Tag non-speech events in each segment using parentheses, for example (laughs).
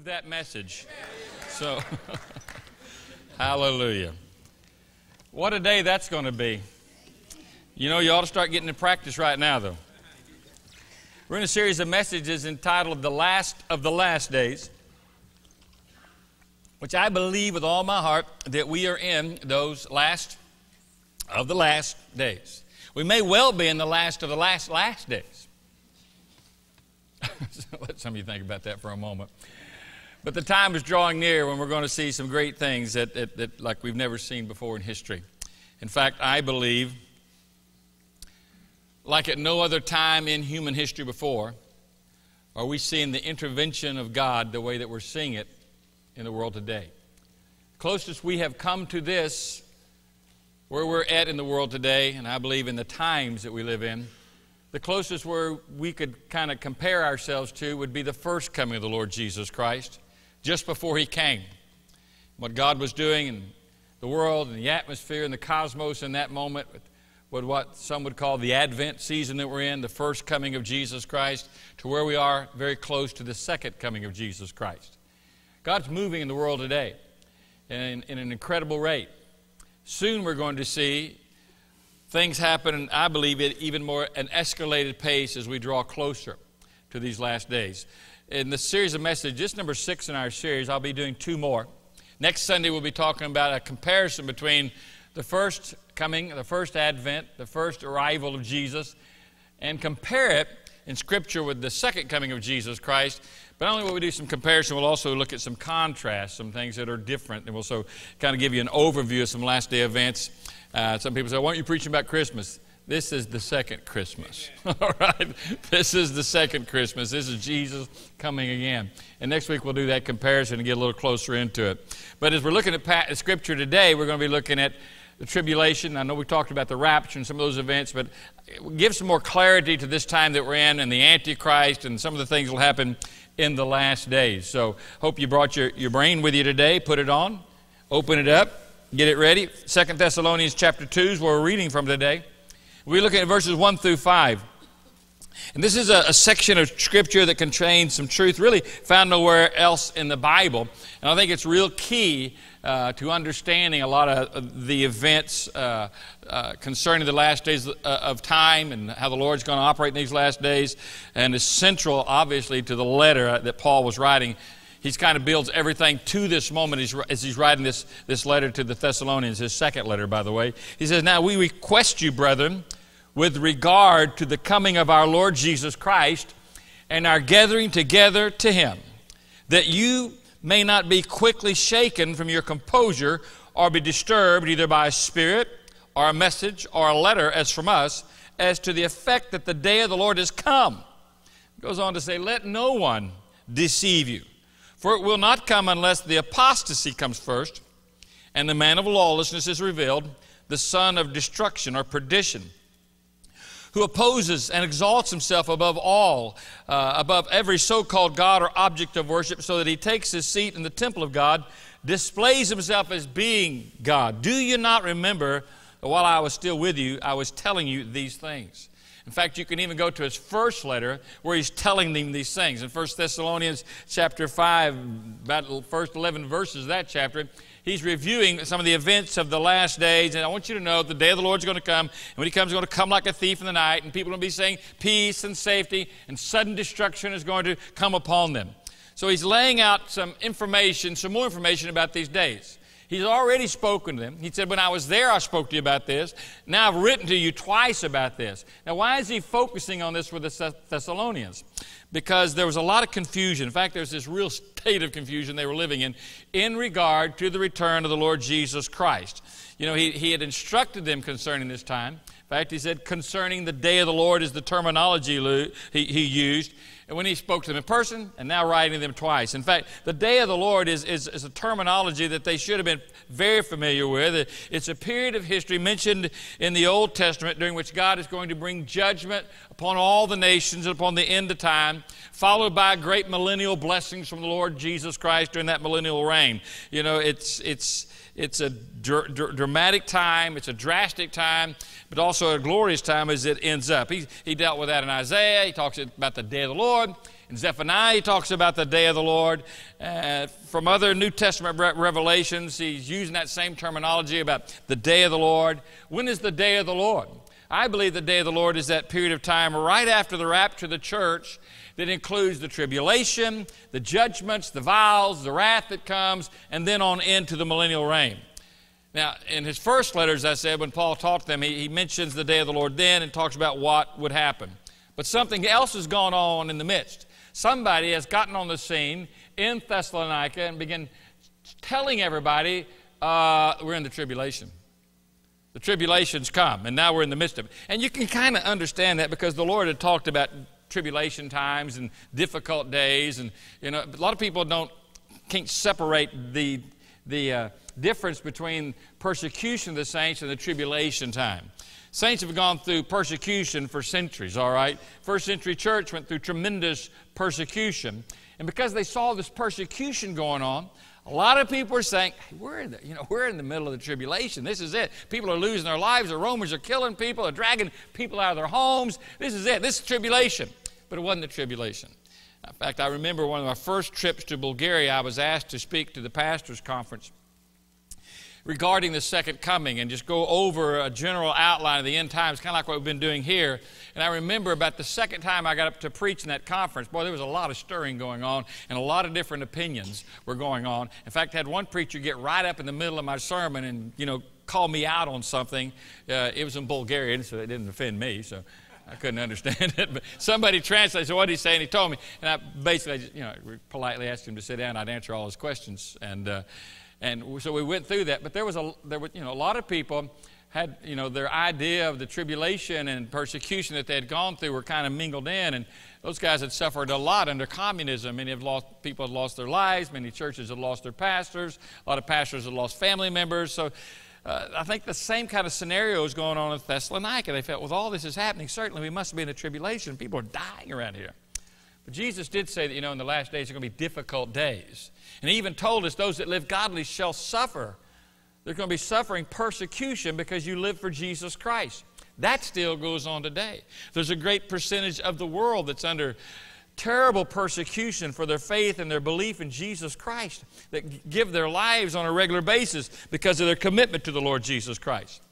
that message. So, (laughs) hallelujah. What a day that's going to be. You know, you ought to start getting in practice right now, though. We're in a series of messages entitled The Last of the Last Days, which I believe with all my heart that we are in those last of the last days. We may well be in the last of the last last days. (laughs) Let some of you think about that for a moment. But the time is drawing near when we're going to see some great things that, that, that, like we've never seen before in history. In fact, I believe, like at no other time in human history before, are we seeing the intervention of God the way that we're seeing it in the world today. Closest we have come to this, where we're at in the world today, and I believe in the times that we live in, the closest where we could kind of compare ourselves to would be the first coming of the Lord Jesus Christ just before he came. What God was doing in the world and the atmosphere and the cosmos in that moment, with what some would call the Advent season that we're in, the first coming of Jesus Christ, to where we are very close to the second coming of Jesus Christ. God's moving in the world today in, in an incredible rate. Soon we're going to see things happen, and I believe, at even more an escalated pace as we draw closer to these last days in the series of messages, just number six in our series, I'll be doing two more. Next Sunday, we'll be talking about a comparison between the first coming, the first advent, the first arrival of Jesus, and compare it in Scripture with the second coming of Jesus Christ. But not only will we do some comparison, we'll also look at some contrast, some things that are different, and we'll also kind of give you an overview of some last day events. Uh, some people say, Why aren't you preaching about Christmas? This is the second Christmas. (laughs) All right? This is the second Christmas. This is Jesus coming again. And next week we'll do that comparison and get a little closer into it. But as we're looking at Scripture today, we're going to be looking at the tribulation. I know we talked about the rapture and some of those events, but give some more clarity to this time that we're in and the Antichrist and some of the things that will happen in the last days. So hope you brought your, your brain with you today. Put it on, open it up, get it ready. Second Thessalonians chapter 2 is where we're reading from today. We look at verses 1 through 5. And this is a, a, section of scripture that contains some truth really found nowhere else in the Bible. And I think it's real key uh, to understanding a lot of the events uh, uh, concerning the last days uh, of time and how the Lord's going to operate in these last days. And is central, obviously, to the letter that Paul was writing he's kind of builds everything to this moment as he's writing this, this letter to the Thessalonians, his second letter, by the way. He says, Now we request you, brethren, with regard to the coming of our Lord Jesus Christ and our gathering together to him, that you may not be quickly shaken from your composure or be disturbed either by a spirit or a message or a letter as from us as to the effect that the day of the Lord has come. goes on to say, Let no one deceive you. For it will not come unless the apostasy comes first, and the man of lawlessness is revealed, the son of destruction or perdition, who opposes and exalts himself above all, uh, above every so called God or object of worship, so that he takes his seat in the temple of God, displays himself as being God. Do you not remember that while I was still with you, I was telling you these things? In fact, you can even go to his first letter where he's telling them these things. In 1 Thessalonians chapter 5, about the first 11 verses of that chapter, he's reviewing some of the events of the last days. And I want you to know the day of the Lord is going to come. And when he comes, he's going to come like a thief in the night. And people are going to be saying peace and safety, and sudden destruction is going to come upon them. So he's laying out some information, some more information about these days. He's already spoken to them. He said, When I was there, I spoke to you about this. Now I've written to you twice about this. Now, why is he focusing on this with the Thessalonians? Because there was a lot of confusion. In fact, there's this real state of confusion they were living in in regard to the return of the Lord Jesus Christ. You know, he, he had instructed them concerning this time. In fact, he said, concerning the day of the Lord is the terminology he, he used and when he spoke to them in person and now writing them twice. In fact, the day of the Lord is, is, is, a terminology that they should have been very familiar with. It's a period of history mentioned in the Old Testament during which God is going to bring judgment upon all the nations and upon the end of time, followed by great millennial blessings from the Lord Jesus Christ during that millennial reign. You know, it's, it's, it's a dr- dr- dramatic time, it's a drastic time, but also a glorious time as it ends up. He, he dealt with that in Isaiah. He talks about the day of the Lord. In Zephaniah, he talks about the day of the Lord. Uh, from other New Testament re- revelations, he's using that same terminology about the day of the Lord. When is the day of the Lord? I believe the day of the Lord is that period of time right after the rapture of the church that includes the tribulation, the judgments, the vials, the wrath that comes, and then on into the millennial reign. Now, in his first letters, I said, when Paul taught them, he, he mentions the day of the Lord then and talks about what would happen. But something else has gone on in the midst. Somebody has gotten on the scene in Thessalonica and began telling everybody uh, we're in the tribulation. The tribulation's come, and now we're in the midst of it. And you can kind of understand that because the Lord had talked about tribulation times and difficult days, and you know, a lot of people don't can't separate the the uh, difference between persecution of the saints and the tribulation time. Saints have gone through persecution for centuries, all right? First century church went through tremendous persecution. And because they saw this persecution going on, a lot of people are saying, hey, we're, in the, you know, we're in the middle of the tribulation. This is it. People are losing their lives. The Romans are killing people, They're dragging people out of their homes. This is it. This is tribulation. But it wasn't the tribulation. In fact, I remember one of my first trips to Bulgaria, I was asked to speak to the pastor's conference regarding the second coming and just go over a general outline of the end times, kind of like what we've been doing here. And I remember about the second time I got up to preach in that conference, boy, there was a lot of stirring going on and a lot of different opinions were going on. In fact, I had one preacher get right up in the middle of my sermon and, you know, call me out on something. Uh, it was in Bulgarian, so it didn't offend me. So I couldn't understand (laughs) it, but somebody translated. So what did he say? And he told me, and I basically, you know, politely asked him to sit down. I'd answer all his questions, and uh, and so we went through that. But there was a there were you know a lot of people had you know their idea of the tribulation and persecution that they had gone through were kind of mingled in, and those guys had suffered a lot under communism. Many have lost people had lost their lives. Many churches had lost their pastors. A lot of pastors had lost family members. So uh, I think the same kind of scenario is going on in Thessalonica. They felt, with all this is happening, certainly we must be in a tribulation. People are dying around here. But Jesus did say that, you know, in the last days are going to be difficult days. And he even told us those that live godly shall suffer. They're going to be suffering persecution because you live for Jesus Christ. That still goes on today. There's a great percentage of the world that's under terrible persecution for their faith and their belief in Jesus Christ that give their lives on a regular basis because of their commitment to the Lord Jesus Christ.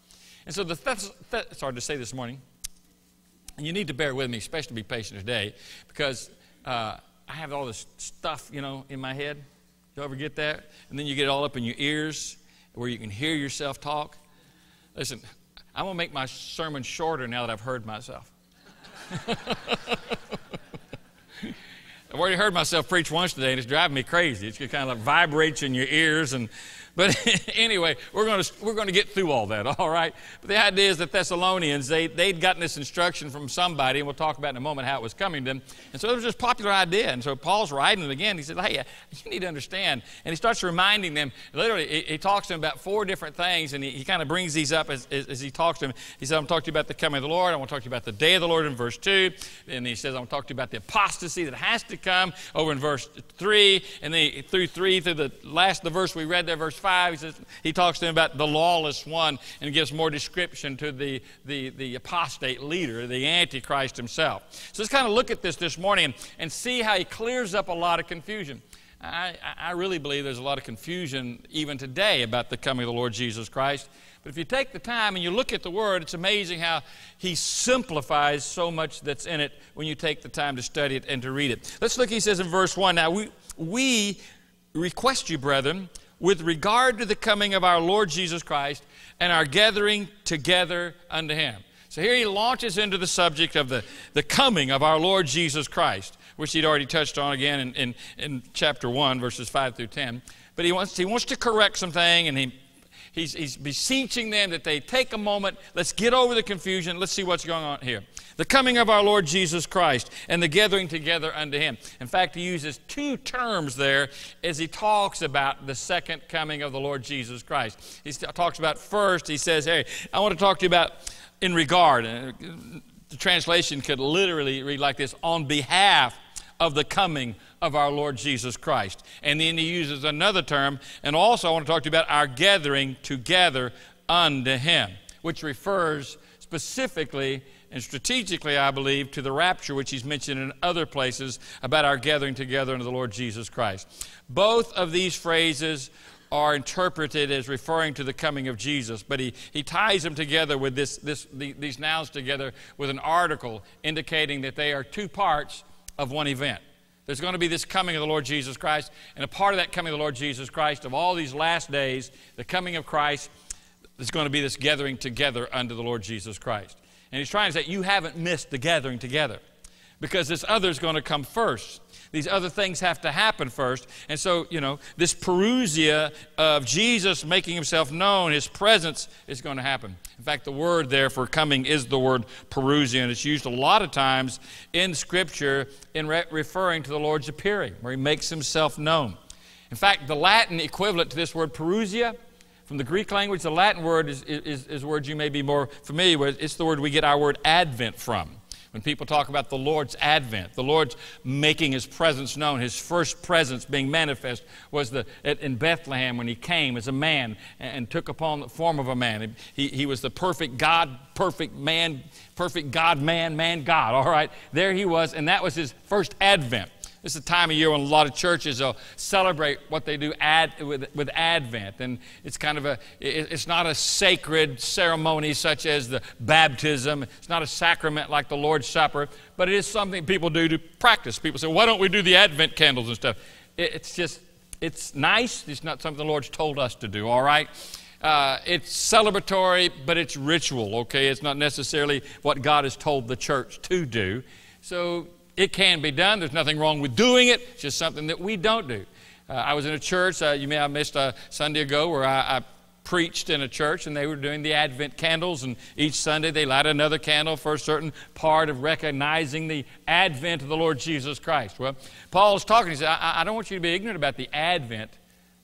And so the Thess- Th- it's hard to say this morning. And you need to bear with me, especially be patient today, because uh, I have all this stuff, you know, in my head. You ever get that? And then you get it all up in your ears where you can hear yourself talk. Listen, I'm going to make my sermon shorter now that I've heard myself. (laughs) I've already heard myself preach once today, and it's driving me crazy. It kind of like vibrates in your ears, and but (laughs) anyway, we're going to we're going to get through all that, (laughs) all right. But the idea is that Thessalonians they they'd gotten this instruction from somebody, and we'll talk about in a moment how it was coming to them. And so it was just popular idea. And so Paul's writing it again. He said, "Hey, you need to understand." And he starts reminding them. Literally, he, he talks to them about four different things, and he, he kind of brings these up as, as, as, he talks to them. He said, "I'm talking to you about the coming of the Lord. I want to talk to you about the day of the Lord in verse two. And he says, "I'm going to talk to you about the apostasy that has to come over in verse three. And then through three through the last the verse we read there, verse five." 5, he, says, he talks to him about the lawless one and gives more description to the, the, the apostate leader, the Antichrist himself. So let's kind of look at this this morning and, and see how he clears up a lot of confusion. I, I really believe there's a lot of confusion even today about the coming of the Lord Jesus Christ. But if you take the time and you look at the Word, it's amazing how He simplifies so much that's in it when you take the time to study it and to read it. Let's look, He says in verse 1 Now, we, we request you, brethren, with regard to the coming of our Lord Jesus Christ and our gathering together unto him. So here he launches into the subject of the, the coming of our Lord Jesus Christ, which he'd already touched on again in, in, in chapter 1, verses 5 through 10. But he wants, he wants to correct something, and he he's, he's beseeching them that they take a moment. Let's get over the confusion. Let's see what's going on here. The coming of our Lord Jesus Christ and the gathering together unto Him. In fact, he uses two terms there as he talks about the second coming of the Lord Jesus Christ. He talks about first, he says, Hey, I want to talk to you about in regard. Uh, the translation could literally read like this on behalf of the coming of our Lord Jesus Christ. And then he uses another term, and also I want to talk to you about our gathering together unto him, which refers specifically and strategically, I believe, to the rapture, which he's mentioned in other places about our gathering together under the Lord Jesus Christ. Both of these phrases are interpreted as referring to the coming of Jesus, but he, he ties them together with this, this, the, these nouns together with an article indicating that they are two parts of one event. There's going to be this coming of the Lord Jesus Christ, and a part of that coming of the Lord Jesus Christ, of all these last days, the coming of Christ, is going to be this gathering together under the Lord Jesus Christ. And he's trying to say, you haven't missed the gathering together because this other is going to come first. These other things have to happen first. And so, you know, this parousia of Jesus making himself known, his presence is going to happen. In fact, the word there for coming is the word parousia, and it's used a lot of times in Scripture in re- referring to the Lord's appearing, where he makes himself known. In fact, the Latin equivalent to this word parousia, from the Greek language, the Latin word is, is, is a word you may be more familiar with. It's the word we get our word advent from. When people talk about the Lord's advent, the Lord's making his presence known, his first presence being manifest was the, in Bethlehem when he came as a man and took upon the form of a man. He, he was the perfect God, perfect man, perfect God, man, man, God. All right, there he was, and that was his first advent. This is a time of year when a lot of churches will celebrate what they do ad, with, with Advent. And it's kind of a, it's not a sacred ceremony such as the baptism. It's not a sacrament like the Lord's Supper, but it is something people do to practice. People say, why don't we do the Advent candles and stuff? It's just, it's nice. It's not something the Lord's told us to do, all right? Uh, it's celebratory, but it's ritual, okay? It's not necessarily what God has told the church to do. So it can be done. There's nothing wrong with doing it. It's just something that we don't do. Uh, I was in a church, uh, you may have missed a Sunday ago, where I, I, preached in a church and they were doing the Advent candles. And each Sunday they light another candle for a certain part of recognizing the advent of the Lord Jesus Christ. Well, Paul's talking. He said, I, I don't want you to be ignorant about the advent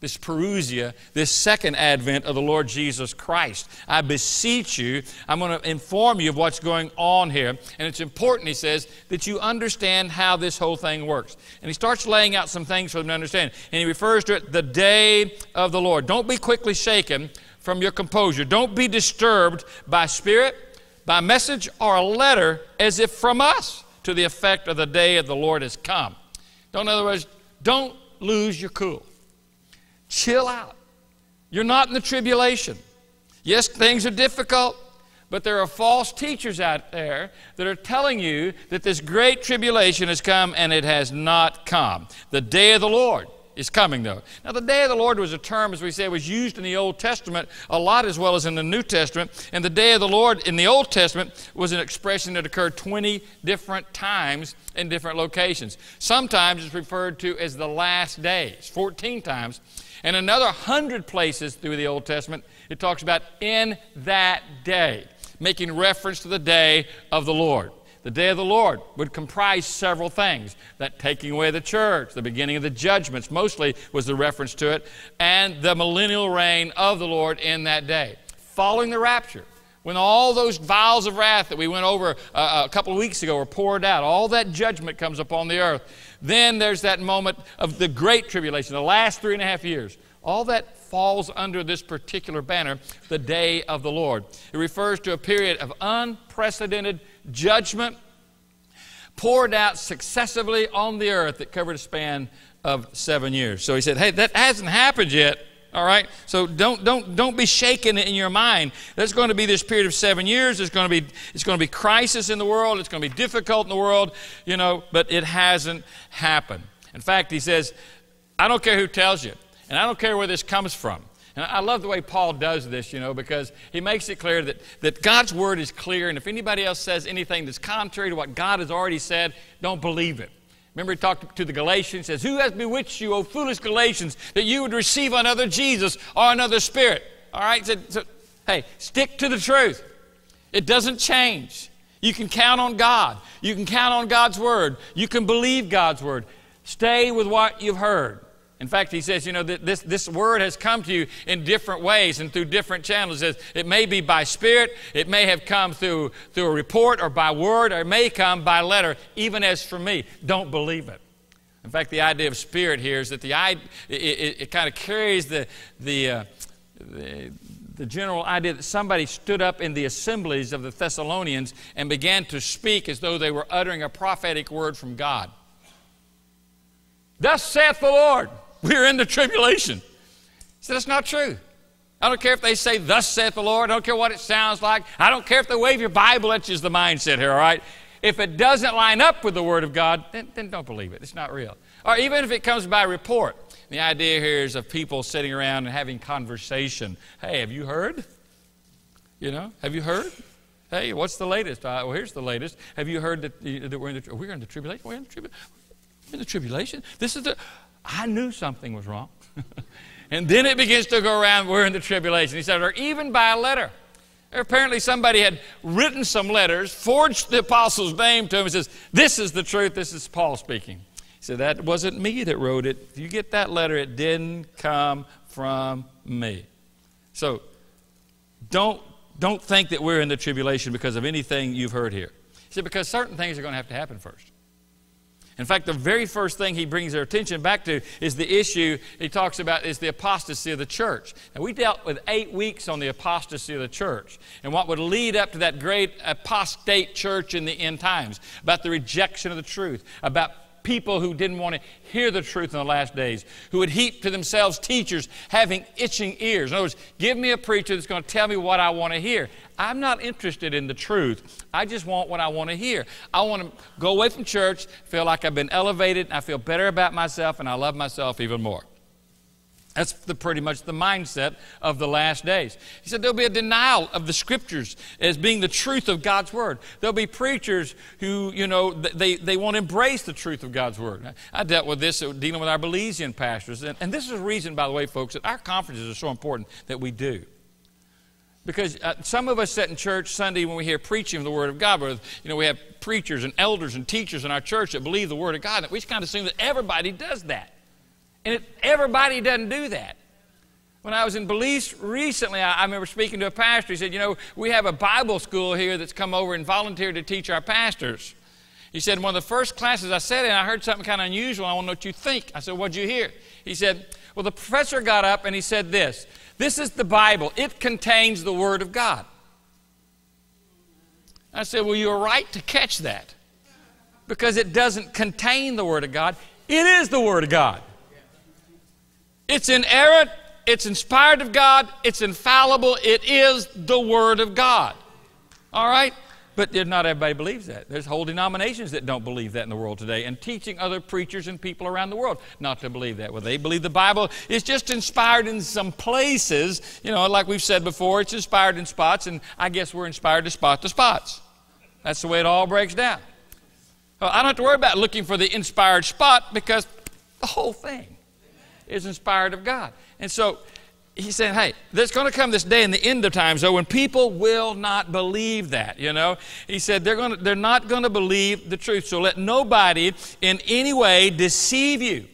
this parousia, this second advent of the Lord Jesus Christ. I beseech you, I'm going to inform you of what's going on here. And it's important, he says, that you understand how this whole thing works. And he starts laying out some things for them to understand. And he refers to it the day of the Lord. Don't be quickly shaken from your composure. Don't be disturbed by spirit, by message, or a letter as if from us to the effect of the day of the Lord has come. Don't, in other words, don't lose your cool. Chill out. You're not in the tribulation. Yes, things are difficult, but there are false teachers out there that are telling you that this great tribulation has come and it has not come. The day of the Lord is coming, though. Now, the day of the Lord was a term, as we say, was used in the Old Testament a lot as well as in the New Testament. And the day of the Lord in the Old Testament was an expression that occurred 20 different times in different locations. Sometimes it's referred to as the last days, 14 times. And another hundred places through the Old Testament, it talks about in that day, making reference to the day of the Lord. The day of the Lord would comprise several things that taking away the church, the beginning of the judgments, mostly was the reference to it, and the millennial reign of the Lord in that day. Following the rapture, when all those vials of wrath that we went over uh, a couple of weeks ago were poured out, all that judgment comes upon the earth. Then there's that moment of the great tribulation, the last three and a half years. All that falls under this particular banner, the day of the Lord. It refers to a period of unprecedented judgment poured out successively on the earth that covered a span of seven years. So he said, Hey, that hasn't happened yet. All right? So don't, don't, don't be shaken in your mind. There's going to be this period of seven years. There's going to be, it's going to be crisis in the world. It's going to be difficult in the world, you know, but it hasn't happened. In fact, he says, I don't care who tells you, and I don't care where this comes from. And I love the way Paul does this, you know, because he makes it clear that, that God's word is clear, and if anybody else says anything that's contrary to what God has already said, don't believe it. Remember, he talked to the Galatians, says, Who has bewitched you, O foolish Galatians, that you would receive another Jesus or another spirit? All right? So, so, hey, stick to the truth. It doesn't change. You can count on God. You can count on God's word. You can believe God's word. Stay with what you've heard. In fact, he says, you know, this, this word has come to you in different ways and through different channels. It, may be by spirit, it may have come through, through a report or by word, or it may come by letter, even as for me. Don't believe it. In fact, the idea of spirit here is that the it, it, it kind of carries the, the, uh, the, the general idea that somebody stood up in the assemblies of the Thessalonians and began to speak as though they were uttering a prophetic word from God. Thus saith the Lord, we are in the tribulation. He said, That's not true. I don't care if they say, Thus saith the Lord. I don't care what it sounds like. I don't care if they wave your Bible at you, is the mindset here, all right? If it doesn't line up with the Word of God, then, then don't believe it. It's not real. Or even if it comes by report. The idea here is of people sitting around and having conversation. Hey, have you heard? You know, have you heard? Hey, what's the latest? Uh, well, here's the latest. Have you heard that, that we're in the we're in the tribulation? We're in the, tribu- in the tribulation. This is the. I knew something was wrong. (laughs) and then it begins to go around. We're in the tribulation. He said, or even by a letter. Apparently, somebody had written some letters, forged the apostle's name to him, and says, This is the truth. This is Paul speaking. He said, That wasn't me that wrote it. If you get that letter, it didn't come from me. So don't, don't think that we're in the tribulation because of anything you've heard here. He said, Because certain things are going to have to happen first. In fact, the very first thing he brings their attention back to is the issue he talks about is the apostasy of the church. And we dealt with eight weeks on the apostasy of the church and what would lead up to that great apostate church in the end times, about the rejection of the truth, about people who didn't want to hear the truth in the last days, who would heap to themselves teachers having itching ears. In other words, give me a preacher that's going to tell me what I want to hear. I'm not interested in the truth. I just want what I want to hear. I want to go away from church, feel like I've been elevated, and I feel better about myself, and I love myself even more. That's the, pretty much the mindset of the last days. He said there'll be a denial of the scriptures as being the truth of God's word. There'll be preachers who, you know, they, they won't embrace the truth of God's word. I dealt with this uh, dealing with our Belizean pastors. And, and this is a reason, by the way, folks, that our conferences are so important that we do. Because uh, some of us sit in church Sunday when we hear preaching of the Word of God, but you know, we have preachers and elders and teachers in our church that believe the Word of God, and we just kind of assume that everybody does that. And it, everybody doesn't do that. When I was in Belize recently, I, I, remember speaking to a pastor. He said, You know, we have a Bible school here that's come over and volunteered to teach our pastors. He said, One of the first classes I sat in, I heard something kind of unusual. I want to know what you think. I said, What'd you hear? He said, Well, the professor got up and he said this This is the Bible, it contains the Word of God. I said, Well, you're right to catch that because it doesn't contain the Word of God, it is the Word of God. It's inerrant, it's inspired of God, it's infallible, it is the Word of God. All right? But not everybody believes that. There's whole denominations that don't believe that in the world today, and teaching other preachers and people around the world not to believe that. Well, they believe the Bible is just inspired in some places. You know, like we've said before, it's inspired in spots, and I guess we're inspired to spot the spots. That's the way it all breaks down. Well, I don't have to worry about looking for the inspired spot because the whole thing is inspired of God. And so he said, hey, there's going to come this day in the end of times, though, when people will not believe that, you know. He said they're, going to, they're not going to believe the truth. So let nobody in any way deceive you.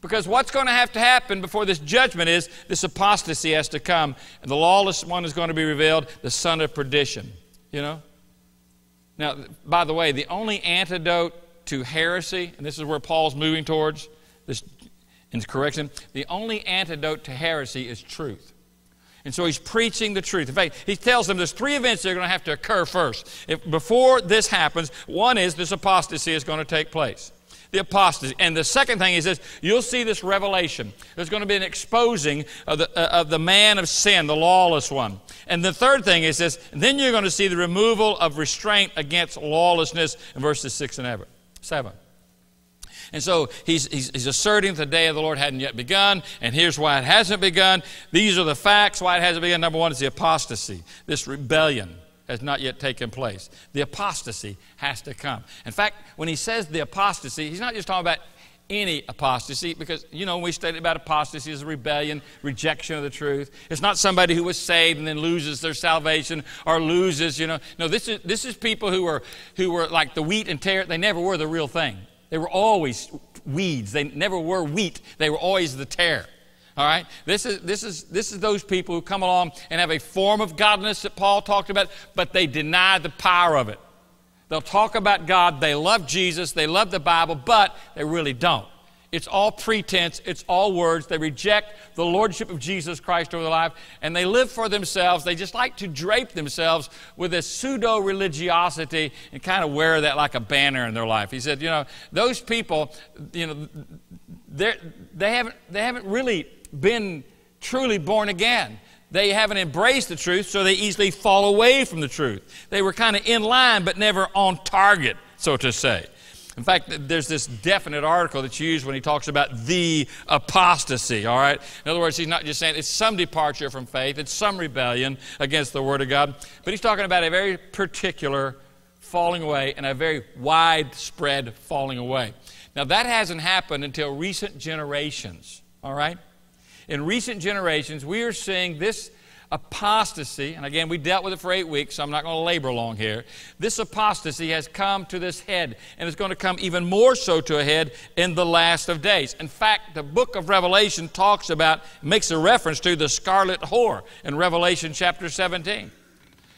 Because what's going to have to happen before this judgment is this apostasy has to come, and the lawless one is going to be revealed, the son of perdition, you know. Now, by the way, the only antidote to heresy, and this is where Paul's moving towards, this and correction. The only antidote to heresy is truth. And so he's preaching the truth. In fact, he tells them there's three events that are going to have to occur first. If, before this happens, one is this apostasy is going to take place. The apostasy. And the second thing he says, you'll see this revelation. There's going to be an exposing of the, uh, of the man of sin, the lawless one. And the third thing is this, then you're going to see the removal of restraint against lawlessness in verses 6 and 7. And so he's, he's, he's, asserting the day of the Lord hadn't yet begun, and here's why it hasn't begun. These are the facts why it hasn't begun. Number one is the apostasy. This rebellion has not yet taken place. The apostasy has to come. In fact, when he says the apostasy, he's not just talking about any apostasy because you know we stated about apostasy as a rebellion rejection of the truth it's not somebody who was saved and then loses their salvation or loses you know no this is this is people who were who were like the wheat and tare they never were the real thing they were always weeds. They never were wheat. They were always the tare. All right? This is, this, is, this is those people who come along and have a form of godliness that Paul talked about, but they deny the power of it. They'll talk about God, they love Jesus, they love the Bible, but they really don't. It's all pretense, it's all words. They reject the lordship of Jesus Christ over their life, and they live for themselves. They just like to drape themselves with a pseudo religiosity and kind of wear that like a banner in their life. He said, you know, those people, you know, they haven't, they haven't really been truly born again. They haven't embraced the truth, so they easily fall away from the truth. They were kind of in line, but never on target, so to say. In fact, there's this definite article that's used when he talks about the apostasy, all right? In other words, he's not just saying it's some departure from faith, it's some rebellion against the Word of God, but he's talking about a very particular falling away and a very widespread falling away. Now, that hasn't happened until recent generations, all right? In recent generations, we are seeing this apostasy, and again, we dealt with it for eight weeks, so I'm not going to labor long here. This apostasy has come to this head, and it's going to come even more so to a head in the last of days. In fact, the book of Revelation talks about, makes a reference to the scarlet whore in Revelation chapter 17.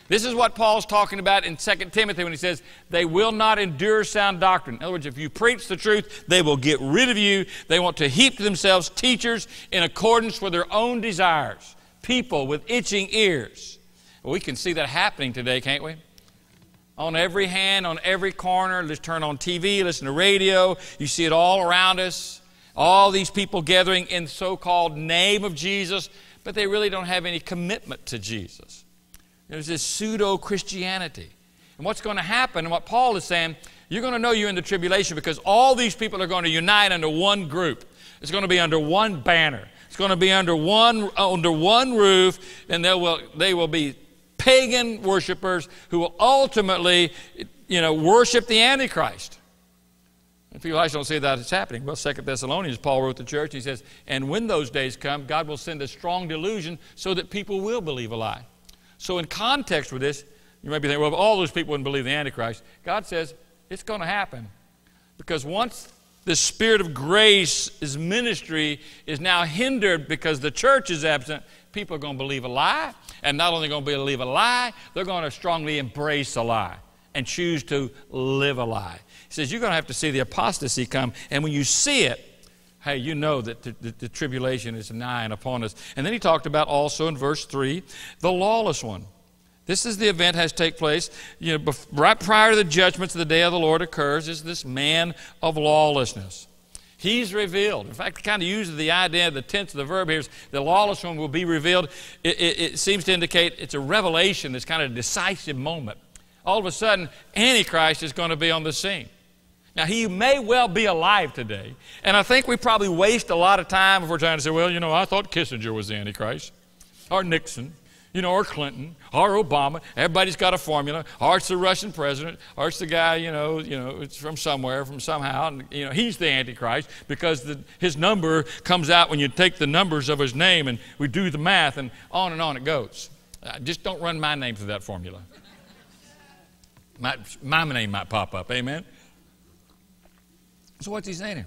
This is what Paul's talking about in 2 Timothy when he says, They will not endure sound doctrine. In other words, if you preach the truth, they will get rid of you. They want to heap to themselves teachers in accordance with their own desires people with itching ears. Well, we can see that happening today, can't we? On every hand, on every corner. Let's turn on TV, listen to radio. You see it all around us. All these people gathering in so called name of Jesus, but they really don't have any commitment to Jesus. There's this pseudo Christianity. And what's going to happen, and what Paul is saying, you're going to know you're in the tribulation because all these people are going to unite under one group. It's going to be under one banner. It's going to be under one, under one roof, and they will, they will be pagan worshipers who will ultimately, you know, worship the Antichrist. If you guys don't see that it's happening, well, Second Thessalonians, Paul wrote the church, he says, and when those days come, God will send a strong delusion so that people will believe a lie. So in context with this, you might be thinking, well, if all those people wouldn't believe the Antichrist, God says it's going to happen. Because once the Spirit of grace, His ministry, is now hindered because the church is absent, people are going to believe a lie. And not only going to believe a lie, they're going to strongly embrace a lie and choose to live a lie. He says, You're going to have to see the apostasy come. And when you see it, hey, you know that the, the, the, tribulation is nigh and upon us. And then he talked about also in verse 3 the lawless one. This is the event has take place. You know, right prior to the judgments of the day of the Lord occurs is this man of lawlessness. He's revealed. In fact, it kind of uses the idea, the tense of the verb here is the lawless one will be revealed. It, it, it seems to indicate it's a revelation, this kind of a decisive moment. All of a sudden, Antichrist is going to be on the scene. Now, he may well be alive today, and I think we probably waste a lot of time if we're trying to say, well, you know, I thought Kissinger was the Antichrist, or Nixon, you know, or Clinton, or Obama. Everybody's got a formula. Or it's the Russian president, or it's the guy, you know, you know, it's from somewhere, from somehow, and you know, he's the Antichrist because the, his number comes out when you take the numbers of his name and we do the math, and on and on it goes. Uh, just don't run my name through that formula. My, my name might pop up. Amen. So what's he saying here?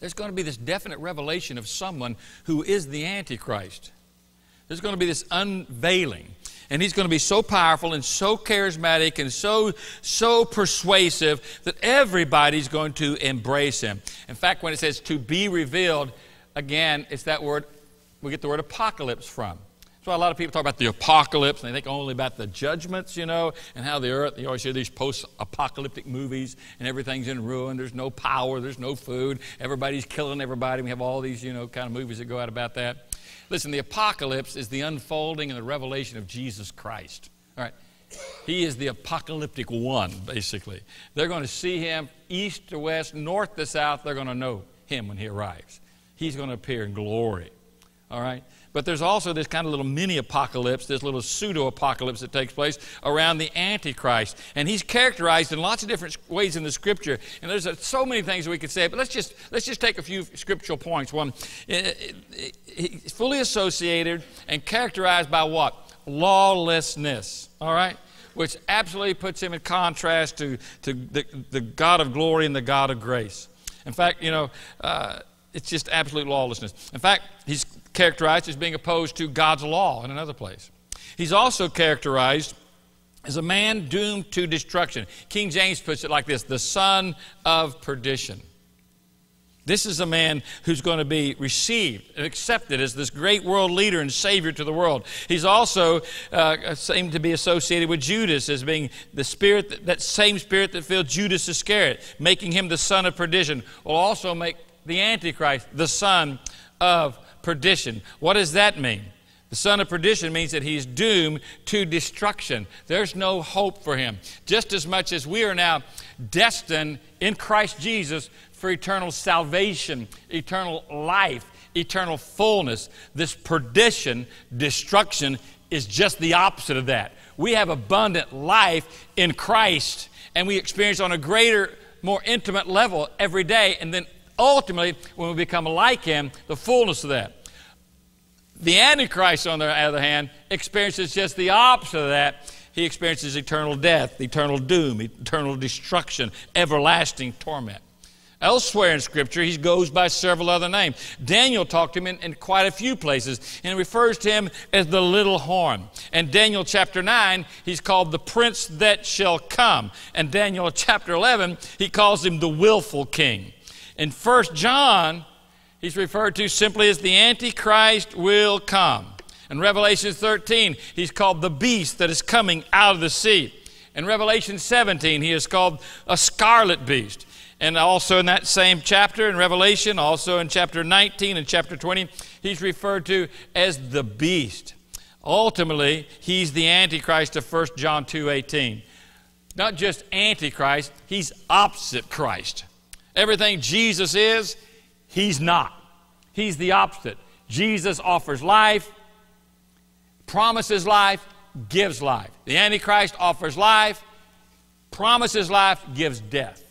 There's going to be this definite revelation of someone who is the Antichrist. There's going to be this unveiling. And he's going to be so powerful and so charismatic and so, so persuasive that everybody's going to embrace him. In fact, when it says to be revealed, again, it's that word, we get the word apocalypse from. That's why a lot of people talk about the apocalypse and they think only about the judgments, you know, and how the earth, you always hear these post apocalyptic movies and everything's in ruin. There's no power, there's no food, everybody's killing everybody. We have all these, you know, kind of movies that go out about that. Listen, the apocalypse is the unfolding and the revelation of Jesus Christ. All right. He is the apocalyptic one, basically. They're going to see him east to west, north to south. They're going to know him when he arrives. He's going to appear in glory. All right? But there's also this kind of little mini apocalypse, this little pseudo apocalypse that takes place around the Antichrist. And he's characterized in lots of different ways in the scripture. And there's so many things we could say, but let's just, let's just take a few scriptural points. One, he's fully associated and characterized by what? Lawlessness. All right? Which absolutely puts him in contrast to, to the, the God of glory and the God of grace. In fact, you know, uh, it's just absolute lawlessness. In fact, he's characterized as being opposed to God's law in another place. He's also characterized as a man doomed to destruction. King James puts it like this the son of perdition. This is a man who's going to be received and accepted as this great world leader and savior to the world. He's also uh, seemed to be associated with Judas as being the spirit, that, that same spirit that filled Judas Iscariot, making him the son of perdition, will also make the Antichrist the son of perdition. What does that mean? The son of perdition means that he's doomed to destruction. There's no hope for him. Just as much as we are now destined in Christ Jesus for eternal salvation, eternal life, eternal fullness, this perdition, destruction, is just the opposite of that. We have abundant life in Christ, and we experience on a greater, more intimate level every day, and then ultimately, when we become like Him, the fullness of that. The Antichrist, on the other hand, experiences just the opposite of that. He experiences eternal death, eternal doom, eternal destruction, everlasting torment. Elsewhere in Scripture, he goes by several other names. Daniel talked to him in, in, quite a few places and refers to him as the little horn. And Daniel chapter 9, he's called the prince that shall come. And Daniel chapter 11, he calls him the willful king. In 1 John, he's referred to simply as the Antichrist will come. In Revelation 13, he's called the beast that is coming out of the sea. In Revelation 17, he is called a scarlet beast. And also in that same chapter in Revelation, also in chapter 19 and chapter 20, he's referred to as the beast. Ultimately, he's the Antichrist of 1 John 2 18. Not just Antichrist, he's opposite Christ. Everything Jesus is, he's not. He's the opposite. Jesus offers life, promises life, gives life. The Antichrist offers life, promises life, gives death,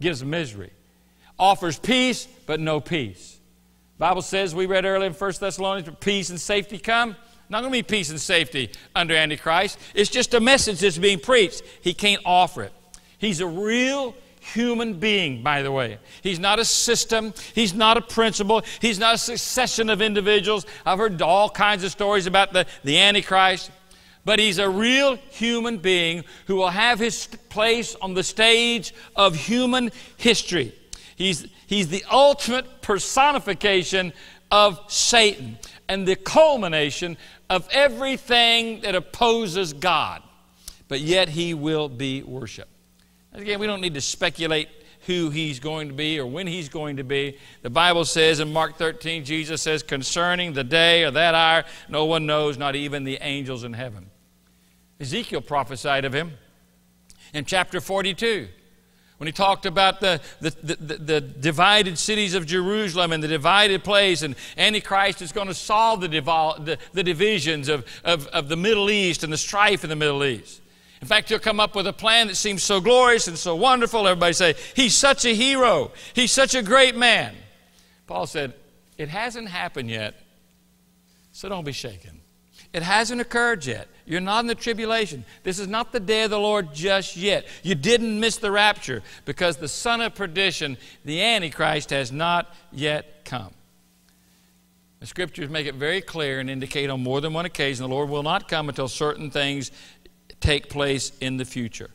gives misery, offers peace, but no peace. Bible says, we read earlier in 1 Thessalonians, peace and safety come. Not going to be peace and safety under Antichrist. It's just a message that's being preached. He can't offer it. He's a real human being, by the way. He's not a system. He's not a principle. He's not a succession of individuals. I've heard all kinds of stories about the, the Antichrist. But he's a real human being who will have his place on the stage of human history. He's, he's the ultimate personification of Satan and the culmination of everything that opposes God. But yet he will be worshiped. Again, we don't need to speculate who he's going to be or when he's going to be. The Bible says in Mark 13, Jesus says, concerning the day or that hour, no one knows, not even the angels in heaven. Ezekiel prophesied of him in chapter 42 when he talked about the, the, the, the, divided cities of Jerusalem and the divided place, and Antichrist is going to solve the, the, the divisions of, of, of the Middle East and the strife in the Middle East. In fact, he'll come up with a plan that seems so glorious and so wonderful. Everybody say, He's such a hero. He's such a great man. Paul said, It hasn't happened yet, so don't be shaken. It hasn't occurred yet. You're not in the tribulation. This is not the day of the Lord just yet. You didn't miss the rapture because the son of perdition, the Antichrist, has not yet come. The scriptures make it very clear and indicate on more than one occasion the Lord will not come until certain things take place in the future.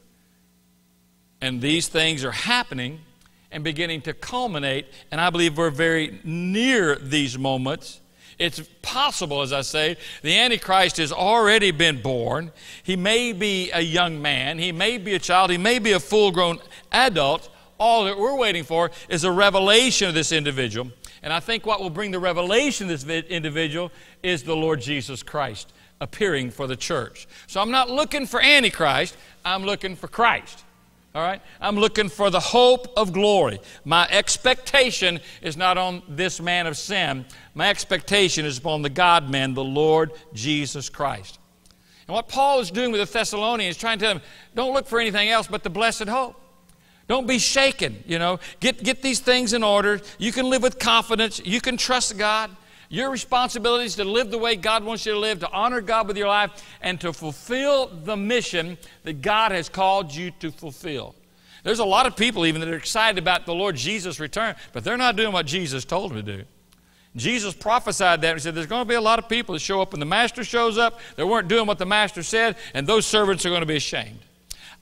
And these things are happening and beginning to culminate, and I believe we're very near these moments. It's possible, as I say, the Antichrist has already been born. He may be a young man, he may be a child, he may be a full grown adult. All that we're waiting for is a revelation of this individual. And I think what will bring the revelation of this individual is the Lord Jesus Christ appearing for the church. So I'm not looking for Antichrist, I'm looking for Christ. All right? I'm looking for the hope of glory. My expectation is not on this man of sin. My expectation is upon the God man, the Lord Jesus Christ. And what Paul is doing with the Thessalonians is trying to tell them, don't look for anything else but the blessed hope. Don't be shaken, you know. Get, get these things in order. You can live with confidence. You can trust God. Your responsibility is to live the way God wants you to live, to honor God with your life, and to fulfill the mission that God has called you to fulfill. There's a lot of people even that are excited about the Lord Jesus' return, but they're not doing what Jesus told them to do. Jesus prophesied that. He said, There's going to be a lot of people that show up when the master shows up. They weren't doing what the master said, and those servants are going to be ashamed.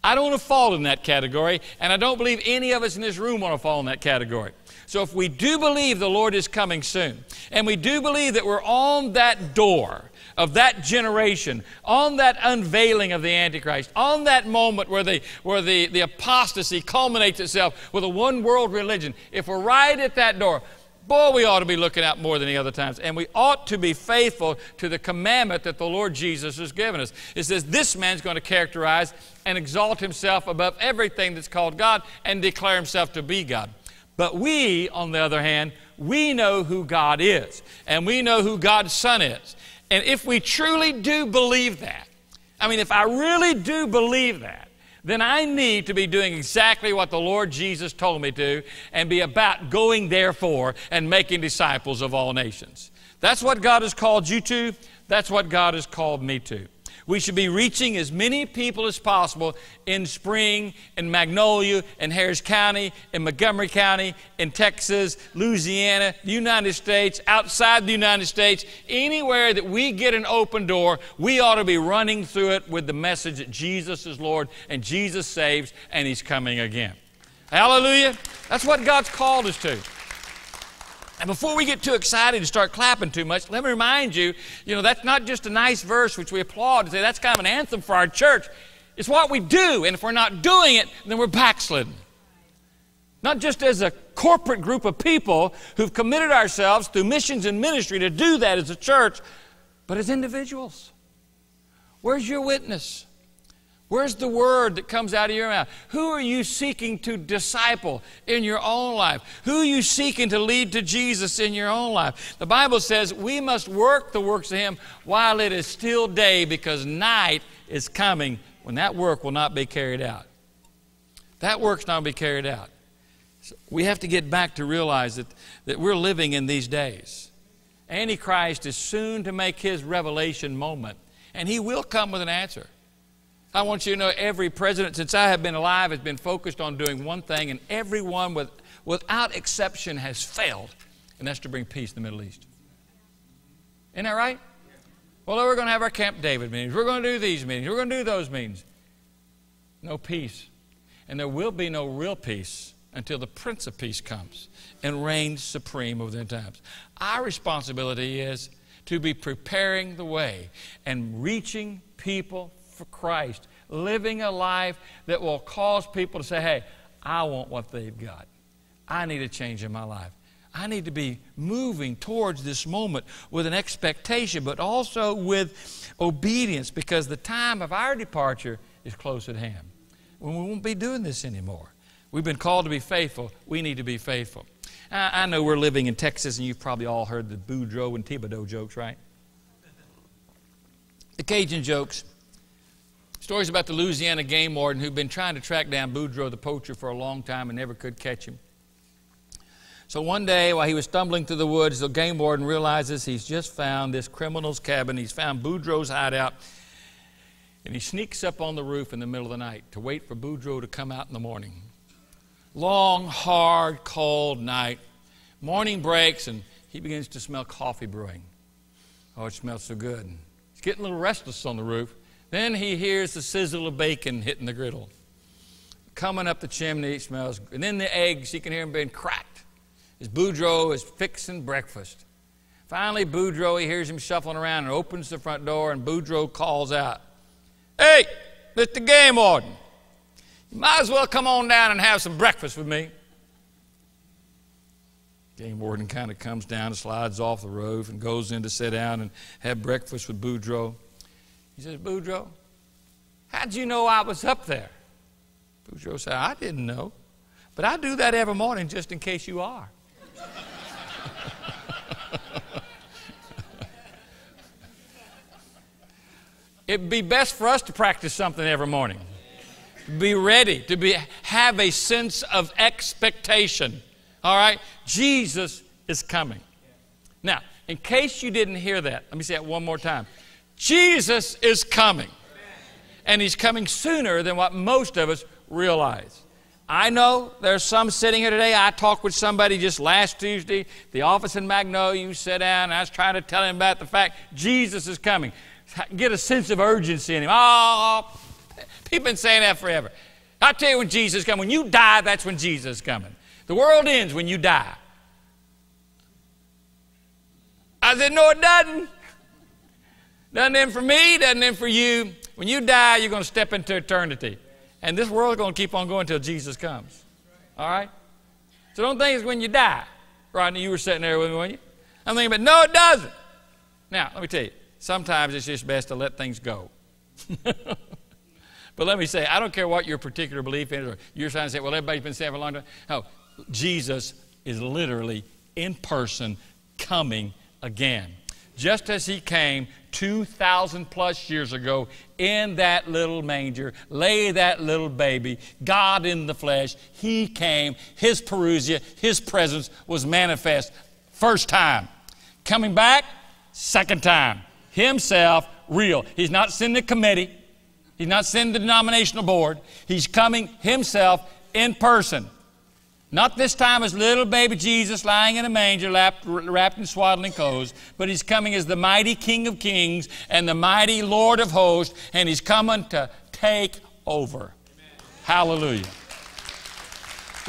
I don't want to fall in that category, and I don't believe any of us in this room want to fall in that category. So if we do believe the Lord is coming soon, and we do believe that we're on that door of that generation, on that unveiling of the Antichrist, on that moment where the, where the, the apostasy culminates itself with a one world religion, if we're right at that door, boy, we ought to be looking out more than the other times. And we ought to be faithful to the commandment that the Lord Jesus has given us. It says, This man's going to characterize and exalt himself above everything that's called God and declare himself to be God. But we, on the other hand, we know who God is, and we know who God's Son is. And if we truly do believe that, I mean, if I really do believe that, then I need to be doing exactly what the Lord Jesus told me to and be about going therefore and making disciples of all nations. That's what God has called you to. That's what God has called me to. We should be reaching as many people as possible in Spring, in Magnolia, in Harris County, in Montgomery County, in Texas, Louisiana, the United States, outside the United States, anywhere that we get an open door, we ought to be running through it with the message that Jesus is Lord and Jesus saves and He's coming again. Hallelujah. That's what God's called us to. And before we get too excited and start clapping too much, let me remind you, you know, that's not just a nice verse which we applaud and say that's kind of an anthem for our church. It's what we do, and if we're not doing it, then we're backslidden. Not just as a corporate group of people who've committed ourselves through missions and ministry to do that as a church, but as individuals. Where's your witness? Where's the word that comes out of your mouth? Who are you seeking to disciple in your own life? Who are you seeking to lead to Jesus in your own life? The Bible says we must work the works of Him while it is still day because night is coming when that work will not be carried out. That work's not be carried out. So we have to get back to realize that, that we're living in these days. Antichrist is soon to make his revelation moment, and he will come with an answer. I want you to know every president since I have been alive has been focused on doing one thing, and everyone with, without exception has failed, and that's to bring peace in the Middle East. Isn't that right? Well, we're going to have our Camp David meetings. We're going to do these meetings. We're going to do those meetings. No peace. And there will be no real peace until the Prince of Peace comes and reigns supreme over the times. Our responsibility is to be preparing the way and reaching people for Christ, living a life that will cause people to say, hey, I want what they've got. I need a change in my life. I need to be moving towards this moment with an expectation, but also with obedience because the time of our departure is close at hand. When we won't be doing this anymore. We've been called to be faithful. We need to be faithful. I, know we're living in Texas, and you've probably all heard the Boudreaux and Thibodeau jokes, right? The Cajun jokes. Stories about the Louisiana game warden who'd been trying to track down Boudreaux the poacher for a long time and never could catch him. So one day, while he was stumbling through the woods, the game warden realizes he's just found this criminal's cabin. He's found Boudreaux's hideout. And he sneaks up on the roof in the middle of the night to wait for Boudreaux to come out in the morning. Long, hard, cold night. Morning breaks, and he begins to smell coffee brewing. Oh, it smells so good. He's getting a little restless on the roof. Then he hears the sizzle of bacon hitting the griddle. Coming up the chimney, it smells. And then the eggs, he can hear them being cracked. As Boudreaux is fixing breakfast. Finally, Boudreaux, he hears him shuffling around and opens the front door, and Boudreaux calls out, Hey, Mr. Game Warden, you might as well come on down and have some breakfast with me. Game warden kind of comes down and slides off the roof and goes in to sit down and have breakfast with Boudreaux. He says, Boudreaux, how'd you know I was up there? Boudreaux said, I didn't know. But I do that every morning just in case you are. (laughs) It'd be best for us to practice something every morning. Be ready to be, have a sense of expectation. All right? Jesus is coming. Now, in case you didn't hear that, let me say it one more time. Jesus is coming. And he's coming sooner than what most of us realize. I know there's some sitting here today. I talked with somebody just last Tuesday, the office in Magnolia. You sit down, I was trying to tell him about the fact Jesus is coming. Get a sense of urgency in him. Oh, People been saying that forever. I tell you when Jesus comes. When you die, that's when Jesus is coming. The world ends when you die. I said, no, it doesn't. Doesn't end for me, doesn't end for you. When you die, you're going to step into eternity. And this world's going to keep on going until Jesus comes. All right? So don't think it's when you die. Rodney, you were sitting there with me, weren't you? I'm thinking, but no, it doesn't. Now, let me tell you, sometimes it's just best to let things go. (laughs) but let me say, I don't care what your particular belief is, or you're trying to say, well, everybody's been saying for a long time. No, Jesus is literally in person coming again. Just as he came 2,000 plus years ago in that little manger, lay that little baby, God in the flesh, he came, his parousia, his presence was manifest first time. Coming back, second time. Himself, real. He's not sending a committee, he's not sending the denominational board, he's coming himself in person. Not this time as little baby Jesus lying in a manger wrapped, wrapped in swaddling clothes, but he's coming as the mighty King of kings and the mighty Lord of hosts, and he's coming to take over. Amen. Hallelujah.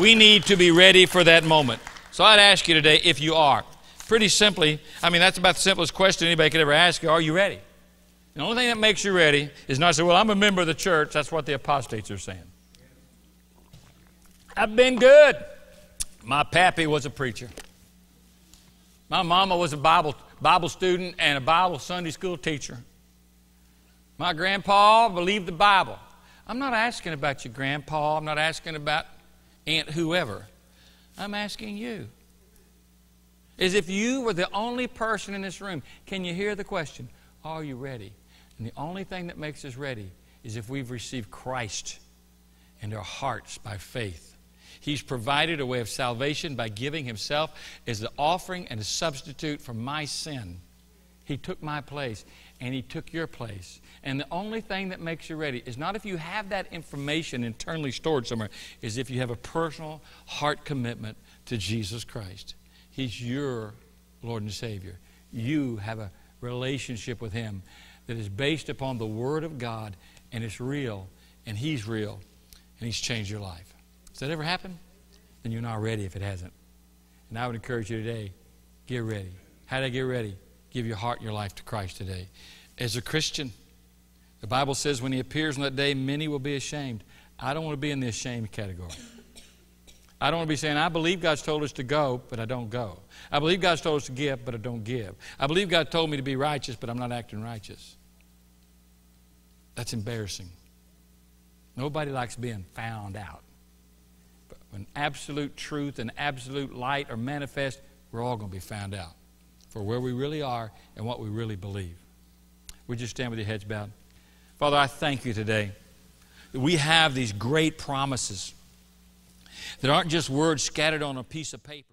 We need to be ready for that moment. So I'd ask you today if you are. Pretty simply, I mean, that's about the simplest question anybody could ever ask you. Are you ready? The only thing that makes you ready is not say, well, I'm a member of the church. That's what the apostates are saying. I've been good. My pappy was a preacher. My mama was a Bible, Bible student and a Bible Sunday school teacher. My grandpa believed the Bible. I'm not asking about your grandpa. I'm not asking about Aunt whoever. I'm asking you. As if you were the only person in this room. Can you hear the question? Are you ready? And the only thing that makes us ready is if we've received Christ in our hearts by faith. He's provided a way of salvation by giving Himself as the offering and a substitute for my sin. He took my place and He took your place. And the only thing that makes you ready is not if you have that information internally stored somewhere, is if you have a personal heart commitment to Jesus Christ. He's your Lord and Savior. You have a relationship with Him that is based upon the Word of God and it's real and He's real and He's changed your life. Has that ever happened? Then you're not ready if it hasn't. And I would encourage you today get ready. How do I get ready? Give your heart and your life to Christ today. As a Christian, the Bible says when He appears on that day, many will be ashamed. I don't want to be in the ashamed category. I don't want to be saying, I believe God's told us to go, but I don't go. I believe God's told us to give, but I don't give. I believe God told me to be righteous, but I'm not acting righteous. That's embarrassing. Nobody likes being found out when absolute truth and absolute light are manifest, we're all going to be found out for where we really are and what we really believe. Would you stand with your heads bowed? Father, I thank you today that we have these great promises that aren't just words scattered on a piece of paper.